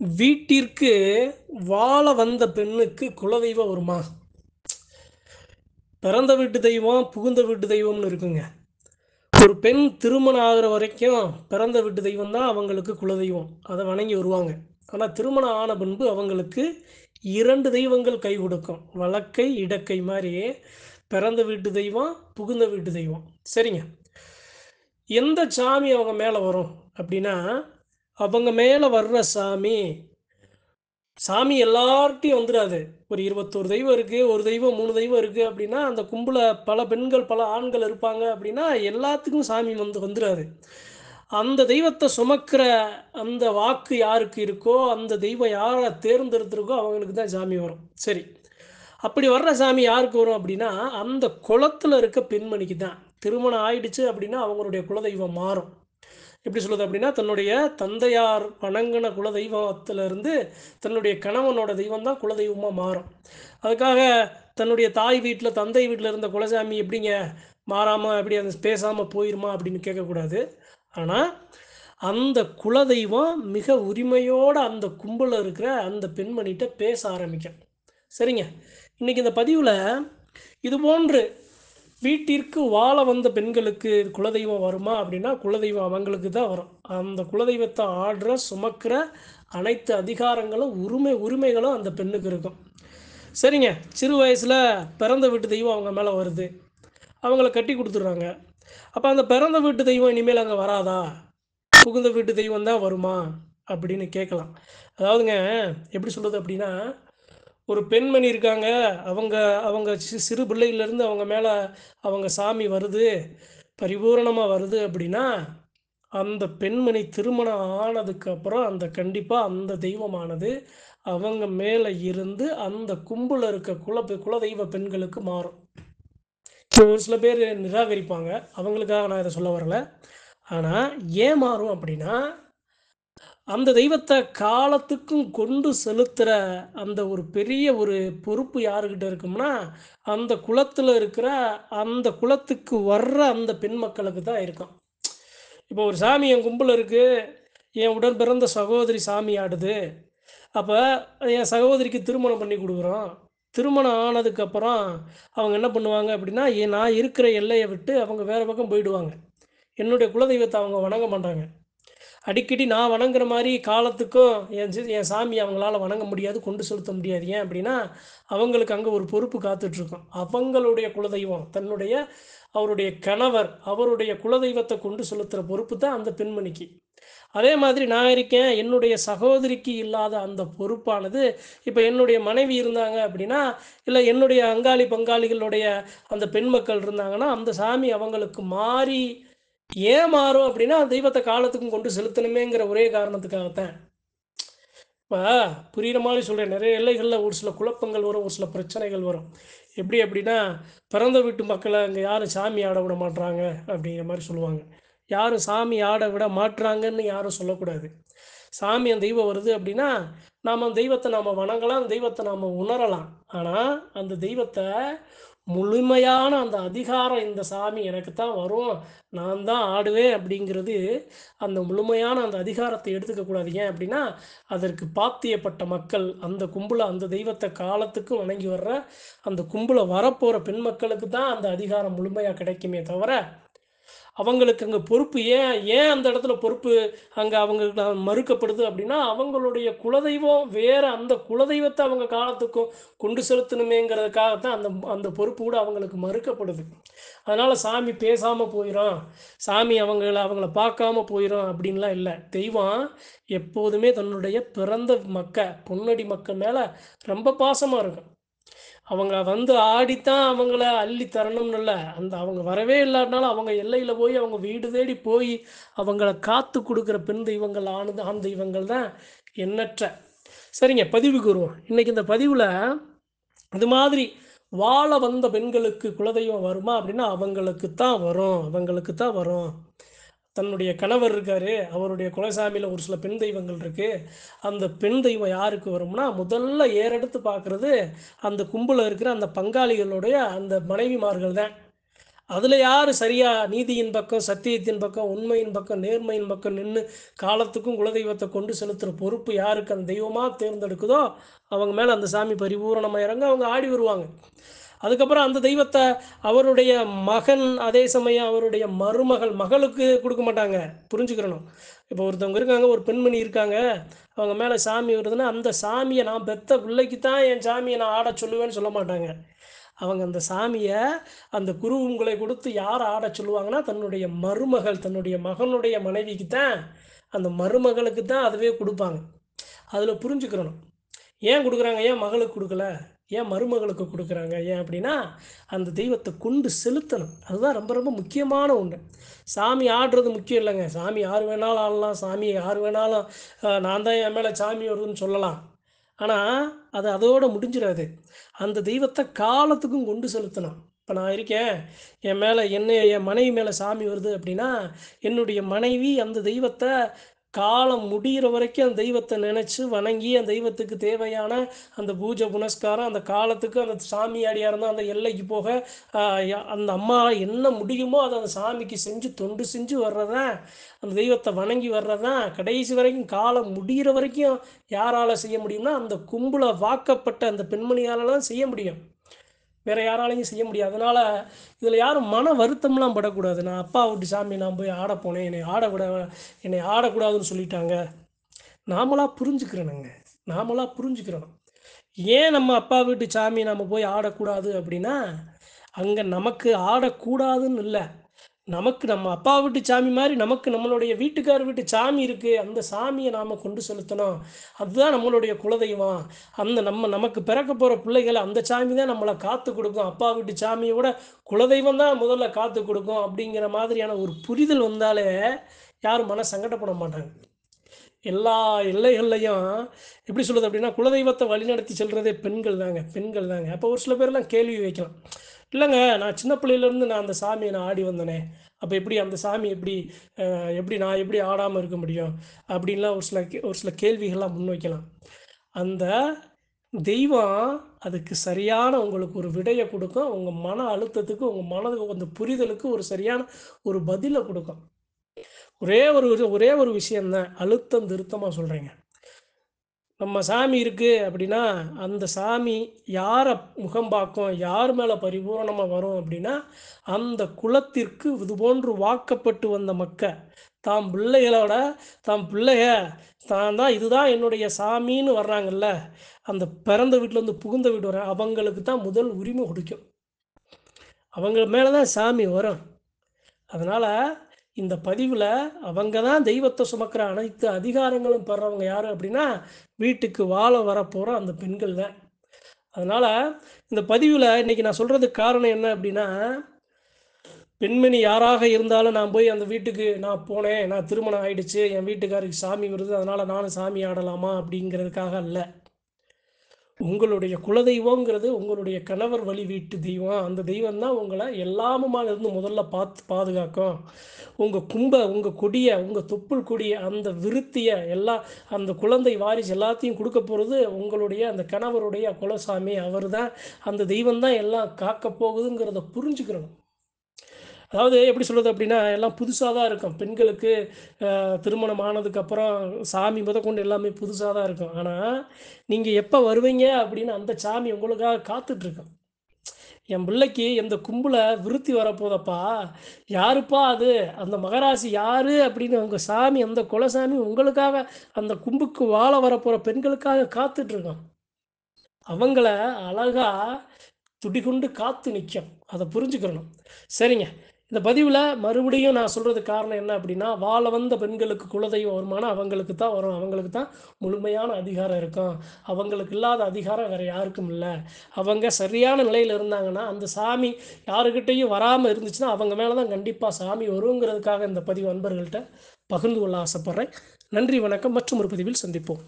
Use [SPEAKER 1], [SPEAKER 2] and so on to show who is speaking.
[SPEAKER 1] வீட்டிற்கு வாழ வந்த பெண்ணுக்கு குலதெய்வம் வருமா? பிறந்த வீட்டு தெய்வம் புகுந்த வீட்டு தெய்வம்னு இருக்குங்க. ஒரு பெண் திருமணம் ஆகிற வரைக்கும் பிறந்த வீட்டு தெய்வம் தான் அவங்களுக்கு குலதெய்வம். அதை வணங்கி வருவாங்க. ஆனால் திருமணம் ஆன பின்பு அவங்களுக்கு இரண்டு தெய்வங்கள் கை கொடுக்கும். வழக்கை இடக்கை மாதிரி பிறந்த வீட்டு தெய்வம் புகுந்த வீட்டு தெய்வம். சரிங்க. எந்த சாமி அவங்க மேலே வரும் அப்படின்னா அவங்க மேலே வர்ற சாமி சாமி எல்லார்ட்டையும் வந்துடாது. ஒரு இருபத்தோரு தெய்வம் இருக்குது ஒரு தெய்வம் மூணு தெய்வம் இருக்குது அப்படின்னா அந்த கும்பல பல பெண்கள் பல ஆண்கள் இருப்பாங்க அப்படின்னா எல்லாத்துக்கும் சாமி வந்து வந்துடாது. அந்த தெய்வத்தை சுமக்கிற அந்த வாக்கு யாருக்கு இருக்கோ அந்த தெய்வம் யாரை தேர்ந்தெடுத்திருக்கோ அவங்களுக்கு தான் சாமி வரும். சரி. அப்படி வர்ற சாமி யாருக்கு வரும் அப்படின்னா அந்த குளத்தில் இருக்க பெண்மணிக்கு தான். திருமணம் ஆயிடுச்சு அப்படின்னா அவங்களுடைய குலதெய்வம் மாறும். எப்படி சொல்லுது அப்படின்னா தன்னுடைய தந்தையார் வணங்கின குலதெய்வத்திலிருந்து தன்னுடைய கணவனோட தெய்வம் தான் குலதெய்வமாக மாறும். அதுக்காக தன்னுடைய தாய் வீட்டில் தந்தை வீட்டில் இருந்த குலசாமி எப்படிங்க மாறாமல் எப்படி அந்த பேசாமல் போயிருமா அப்படின்னு கேட்கக்கூடாது. ஆனால் அந்த குலதெய்வம் மிக உரிமையோடு அந்த கும்பலில் இருக்கிற அந்த பெண்மணிகிட்ட பேச ஆரம்பிக்கும். சரிங்க? இன்றைக்கி இந்த பதிவில் இது போன்று வீட்டிற்கு வாழ வந்த பெண்களுக்கு குலதெய்வம் வருமா அப்படின்னா குலதெய்வம் அவங்களுக்கு தான் வரும். அந்த குலதெய்வத்தை ஆடுற சுமக்கிற அனைத்து அதிகாரங்களும் உரிமை உரிமைகளும் அந்த பெண்ணுக்கு இருக்கும். சரிங்க. சிறு வயசில் பிறந்த வீட்டு தெய்வம் அவங்க மேலே வருது. அவங்கள கட்டி கொடுத்துட்றாங்க. அப்போ அந்த பிறந்த வீட்டு தெய்வம் இனிமேல் அங்கே வராதா? புகுந்த வீட்டு தெய்வம் தான் வருமா? அப்படின்னு கேட்கலாம். அதாவதுங்க எப்படி சொல்கிறது அப்படின்னா ஒரு பெண்மணி இருக்காங்க. அவங்க அவங்க சிறு பிள்ளையிலேருந்து அவங்க மேலே அவங்க சாமி வருது பரிபூரணமாக வருது அப்படின்னா அந்த பெண்மணி திருமணம் ஆனதுக்கப்புறம் அந்த கண்டிப்பாக அந்த தெய்வமானது அவங்க மேலே இருந்து அந்த கும்பில் இருக்க குல குலதெய்வ பெண்களுக்கு மாறும். இப்போ ஒரு சில பேர் நிராகரிப்பாங்க. அவங்களுக்காக நான் இதை சொல்ல வரல. ஆனால் ஏன் மாறும் அப்படின்னா அந்த தெய்வத்தை காலத்துக்கும் கொண்டு செலுத்துகிற அந்த ஒரு பெரிய ஒரு பொறுப்பு யாருக்கிட்ட இருக்கும்னா அந்த குலத்தில் இருக்கிற அந்த குலத்துக்கு வர்ற அந்த பெண் மக்களுக்கு தான் இருக்கும். இப்போ ஒரு சாமி என் கும்பல் இருக்குது என் உடன் பிறந்த சகோதரி சாமி ஆடுது. அப்போ என் சகோதரிக்கு திருமணம் பண்ணி கொடுக்குறோம். திருமணம் ஆனதுக்கப்புறம் அவங்க என்ன பண்ணுவாங்க அப்படின்னா நான் இருக்கிற எல்லையை விட்டு அவங்க வேறு பக்கம் போயிடுவாங்க. என்னுடைய குலதெய்வத்தை அவங்க வணங்க மாட்டாங்க. அடிக்கடி நான் வணங்குற மாதிரி காலத்துக்கும் என் என் சாமி அவங்களால வணங்க முடியாது கொண்டு செலுத்த முடியாது. ஏன் அப்படின்னா அவங்களுக்கு அங்கே ஒரு பொறுப்பு காத்துட்ருக்கோம். அவங்களுடைய குலதெய்வம் தன்னுடைய அவருடைய கணவர் அவருடைய குலதெய்வத்தை கொண்டு செலுத்துகிற பொறுப்பு தான் அந்த பெண்மணிக்கு. அதே மாதிரி நான் இருக்கேன் என்னுடைய சகோதரிக்கு இல்லாத அந்த பொறுப்பானது இப்போ என்னுடைய மனைவி இருந்தாங்க அப்படின்னா இல்லை என்னுடைய அங்காளி பங்காளிகளுடைய அந்த பெண் மக்கள் இருந்தாங்கன்னா அந்த சாமி அவங்களுக்கு மாறி ஏன் மாறும் அப்படின்னா தெய்வத்தை காலத்துக்கும் கொண்டு செலுத்தணுமேங்கிற ஒரே காரணத்துக்காகத்தான். இப்போ புரிகிற மாதிரி சொல்கிறேன் நிறைய எல்லைகளில் ஒரு சில குழப்பங்கள் வரும் ஒரு சில பிரச்சனைகள் வரும். எப்படி அப்படின்னா பிறந்த வீட்டு மக்களை அங்கே யாரும் சாமி ஆட விட மாட்றாங்க அப்படிங்கிற மாதிரி சொல்லுவாங்க. யாரும் சாமி ஆட விட மாட்டுறாங்கன்னு யாரும் சொல்லக்கூடாது. சாமி அந்த தெய்வம் வருது அப்படின்னா நாம் அந்த தெய்வத்தை நாம் வணங்கலாம் அந்த தெய்வத்தை நாம் உணரலாம். ஆனால் அந்த தெய்வத்தை முழுமையான அந்த அதிகாரம் இந்த சாமி எனக்கு தான் வரும் நான் தான் ஆடுவேன் அப்படிங்கிறது அந்த முழுமையான அந்த அதிகாரத்தை எடுத்துக்கக்கூடாது ஏன் அப்படின்னா அதற்கு பாத்தியப்பட்ட மக்கள் அந்த கும்பலை அந்த தெய்வத்தை காலத்துக்கு வணங்கி வர்ற அந்த கும்பலை வரப்போகிற பெண் மக்களுக்கு தான் அந்த அதிகாரம் முழுமையாக கிடைக்குமே தவிர அவங்களுக்கு அங்கே பொறுப்பு ஏன் ஏன் அந்த இடத்துல பொறுப்பு அங்கே அவங்களுக்கு மறுக்கப்படுது அப்படின்னா அவங்களுடைய குலதெய்வம் வேற அந்த குலதெய்வத்தை அவங்க காலத்துக்கும் கொண்டு செலுத்தணுமேங்கிறதுக்காகத்தான் அந்த அந்த பொறுப்பு கூட அவங்களுக்கு மறுக்கப்படுது. அதனால் சாமி பேசாமல் போயிடும் சாமி அவங்கள அவங்கள பார்க்காம போயிடும் அப்படின்லாம் இல்லை. தெய்வம் எப்போதுமே தன்னுடைய பிறந்த மக்க பொன்னடி மக்கள் மேலே ரொம்ப பாசமாக இருக்கும். அவங்க வந்து ஆடித்தான் அவங்கள அள்ளி தரணும்னு அந்த அவங்க வரவே இல்லாட்டினாலும் அவங்க எல்லையில் போய் அவங்க வீடு தேடி போய் அவங்கள காத்து கொடுக்குற பெண் தெய்வங்கள் ஆனது ஆண் தெய்வங்கள் தான் எண்ணற்ற. சரிங்க பதிவுக்கு வருவோம். இன்றைக்கி இந்த பதிவில் இது மாதிரி வாழ வந்த பெண்களுக்கு குலதெய்வம் வருமா அப்படின்னா அவங்களுக்கு தான் வரும். அவங்களுக்கு தான் வரும். தன்னுடைய கணவர் இருக்காரு அவருடைய குலசாமியில் ஒரு சில பெண் தெய்வங்கள் இருக்குது அந்த பெண் தெய்வம் யாருக்கு வரும்னா முதல்ல ஏறெடுத்து பார்க்குறது அந்த கும்பலில் இருக்கிற அந்த பங்காளிகளுடைய அந்த மனைவிமார்கள் தான். அதில் யார் சரியாக நீதியின் பக்கம் சத்தியத்தின் பக்கம் உண்மையின் பக்கம் நேர்மையின் பக்கம் நின்று காலத்துக்கும் குலதெய்வத்தை கொண்டு செலுத்துகிற பொறுப்பு யாருக்கு அந்த தெய்வமாக தேர்ந்தெடுக்குதோ அவங்க மேலே அந்த சாமி பரிபூரணமாக இறங்க அவங்க ஆடி வருவாங்க. அதுக்கப்புறம் அந்த தெய்வத்தை அவருடைய மகன் அதே சமயம் அவருடைய மருமகள் மகளுக்கு கொடுக்க மாட்டாங்க. புரிஞ்சுக்கிறணும். இப்போ ஒருத்தவங்க இருக்காங்க ஒரு பெண்மணி இருக்காங்க அவங்க மேலே சாமி வருதுன்னா அந்த சாமியை நான் பெத்த பிள்ளைக்கு தான் என் சாமியை நான் ஆட சொல்லுவேன்னு சொல்ல மாட்டாங்க. அவங்க அந்த சாமியை அந்த குருவுங்களை கொடுத்து யார் ஆட சொல்லுவாங்கன்னா தன்னுடைய மருமகள் தன்னுடைய மகனுடைய மனைவிக்கு தான் அந்த மருமகளுக்கு தான் அதுவே கொடுப்பாங்க. அதில் புரிஞ்சுக்கிறணும். ஏன் கொடுக்குறாங்க? ஏன் மகளுக்கு கொடுக்கல? ஏன் மருமகளுக்கு கொடுக்குறாங்க? ஏன் அப்படின்னா அந்த தெய்வத்தை கொண்டு செலுத்தணும். அதுதான் ரொம்ப ரொம்ப முக்கியமான ஒன்று சாமி ஆடுறது முக்கியம் இல்லைங்க. சாமி யார் வேணாலும் ஆடலாம். சாமி யார் வேணாலும் நான் தான் என் மேலே சாமி வருதுன்னு சொல்லலாம். ஆனால் அது அதோடு முடிஞ்சிடாது. அந்த தெய்வத்தை காலத்துக்கும் கொண்டு செலுத்தணும். இப்போ நான் இருக்கேன். என் மேலே என்ன என் மனைவி மேலே சாமி வருது அப்படின்னா என்னுடைய மனைவி அந்த தெய்வத்தை காலம் முடிகிற வரைக்கும் அந்த தெய்வத்தை நினச்சி வணங்கி அந்த தெய்வத்துக்கு தேவையான அந்த பூஜை புனஸ்காரம் அந்த காலத்துக்கு அந்த சாமியாடியாக இருந்தால் அந்த எல்லைக்கு போக அந்த அம்மா என்ன முடியுமோ அதை அந்த சாமிக்கு செஞ்சு தொண்டு செஞ்சு வர்றதான் அந்த தெய்வத்தை வணங்கி வர்றதான் கடைசி வரைக்கும் காலம் முடிகிற வரைக்கும் யாரால் செய்ய முடியும்னா அந்த கும்பல வாக்கப்பட்ட அந்த பெண்மணியாலலாம் செய்ய முடியும். வேறு யாராலையும் செய்ய முடியாது. அதனால் இதில் யாரும் மன வருத்தம்லாம் படக்கூடாது. நான் அப்பா விட்டு சாமி நான் போய் ஆட போனேன். என்னை ஆட விட என்னை ஆடக்கூடாதுன்னு சொல்லிட்டாங்க. நாமளா புரிஞ்சுக்கிறனுங்க. நாமளா புரிஞ்சுக்கிறணும். ஏன் நம்ம அப்பா வீட்டு சாமி நம்ம போய் ஆடக்கூடாது அப்படின்னா அங்கே நமக்கு ஆடக்கூடாதுன்னு இல்லை. நமக்கு நம்ம அப்பா வீட்டு சாமி மாதிரி நமக்கு நம்மளுடைய வீட்டுக்கார் வீட்டு சாமி இருக்குது அந்த சாமியை நாம் கொண்டு செலுத்தணும். அதுதான் நம்மளுடைய குலதெய்வம். அந்த நம்ம நமக்கு பிறக்க போகிற பிள்ளைகளை அந்த சாமி தான் நம்மளை காத்து கொடுக்கும். அப்பா வீட்டு சாமியை விட குலதெய்வம் தான் முதல்ல காத்து கொடுக்கும் அப்படிங்கிற மாதிரியான ஒரு புரிதல் வந்தாலே யாரும் மன சங்கடப்பட மாட்டாங்க. எல்லா எல்லைகள்லையும் எப்படி சொல்கிறது அப்படின்னா குலதெய்வத்தை வழிநடத்தி செல்கிறதே பெண்கள் தாங்க பெண்கள் தாங்க. அப்போ ஒரு சில பேர்லாம் கேள்வி வைக்கலாம். இல்லைங்க நான் சின்ன பிள்ளையிலேருந்து நான் அந்த சாமியை நான் ஆடி வந்தனே. அப்போ எப்படி அந்த சாமி எப்படி எப்படி நான் எப்படி ஆடாமல் இருக்க முடியும்? அப்படின்லாம் ஒரு சில கே- ஒரு சில கேள்விகள்லாம் முன்வைக்கலாம். அந்த தெய்வம் அதுக்கு சரியான உங்களுக்கு ஒரு விடையை கொடுக்கும். உங்கள் மன அழுத்தத்துக்கு உங்கள் மனதுக்கு அந்த புரிதலுக்கு ஒரு சரியான ஒரு பதிலை கொடுக்கும். ஒரே ஒரு விஷயம்- ஒரே ஒரு விஷயந்தான் அழுத்தம் திருத்தமாக சொல்கிறீங்க நம்ம சாமி இருக்குது அப்படின்னா அந்த சாமி யாரை முகம் பார்க்கும் யார் மேலே பரிபூரணமாக வரும் அப்படின்னா அந்த குலத்திற்கு இது போன்று வாக்கப்பட்டு வந்த மக்க தாம் பிள்ளைகளோட தாம் பிள்ளைய தான் தான் இதுதான் என்னுடைய சாமின்னு வர்றாங்கல்ல. அந்த பிறந்த வீட்டில் புகுந்த வீடு வர அவங்களுக்கு தான் முதல் உரிமை கொடுக்கும். அவங்க மேலே தான் சாமி வரும். அதனால் இந்த பதிவில் அவங்க தான் தெய்வத்தை சுமக்கிற அனைத்து அதிகாரங்களும் பெறவங்க யார் அப்படின்னா வீட்டுக்கு வாழ வரப்போகிற அந்த பெண்கள் தான். அதனால் இந்த பதிவில் இன்றைக்கி நான் சொல்கிறதுக்கு காரணம் என்ன அப்படின்னா பெண்மணி யாராக இருந்தாலும் நான் போய் அந்த வீட்டுக்கு நான் போனேன் நான் திருமணம் ஆயிடுச்சு என் வீட்டுக்காருக்கு சாமி வருது அதனால் நானும் சாமி ஆடலாமா அப்படிங்கிறதுக்காக அல்ல. உங்களுடைய குலதெய்வங்கிறது உங்களுடைய கணவர் வழி வீட்டு தெய்வம். அந்த தெய்வம் தான் உங்களை எல்லாமுமா இருந்து முதல்ல பார்த்து பாதுகாக்கும். உங்கள் கும்ப உங்கள் கொடியை உங்கள் தொப்புள் கொடியை அந்த விருத்தியை எல்லா அந்த குழந்தை வாரிசு எல்லாத்தையும் கொடுக்க போகிறது உங்களுடைய அந்த கணவருடைய குலசாமி அவர் தான் அந்த தெய்வம் தான் எல்லாம் காக்க போகுதுங்கிறத புரிஞ்சுக்கிறணும். அதாவது எப்படி சொல்கிறது அப்படின்னா எல்லாம் புதுசாக தான் இருக்கும். பெண்களுக்கு திருமணம் ஆனதுக்கப்புறம் சாமி முதற்கொண்டு எல்லாமே புதுசாக தான் இருக்கும். ஆனால் நீங்கள் எப்போ வருவீங்க அப்படின்னு அந்த சாமி உங்களுக்காக காத்துட்ருக்கோம். என் பிள்ளைக்கு எந்த கும்பலை விருத்தி வரப்போதப்பா யாருப்பா அது? அந்த மகராசி யாரு? அப்படின்னு உங்கள் சாமி அந்த குலசாமி உங்களுக்காக அந்த கும்புக்கு வாழ வரப்போகிற பெண்களுக்காக காத்துட்ருக்கோம். அவங்கள அழகாக துடிகுண்டு காத்து நிற்கும் அதை புரிஞ்சுக்கிறணும் சரிங்க. இந்த பதிவில் மறுபடியும் நான் சொல்கிறதுக்கு காரணம் என்ன அப்படின்னா வாழ வந்த பெண்களுக்கு குலதெய்வம் வருமானம் அவங்களுக்கு தான் வரும். அவங்களுக்கு தான் முழுமையான அதிகாரம் இருக்கும். அவங்களுக்கு இல்லாத அதிகாரம் வேறு யாருக்கும் இல்லை. அவங்க சரியான நிலையில் இருந்தாங்கன்னா அந்த சாமி யாருக்கிட்டேயும் வராமல் இருந்துச்சுன்னா அவங்க மேலே தான் கண்டிப்பாக சாமி வருங்கிறதுக்காக இந்த பதிவு அன்பர்கள்ட்ட பகிர்ந்து கொள்ள ஆசைப்பட்றேன். நன்றி வணக்கம். மற்றும் ஒரு பதிவில் சந்திப்போம்.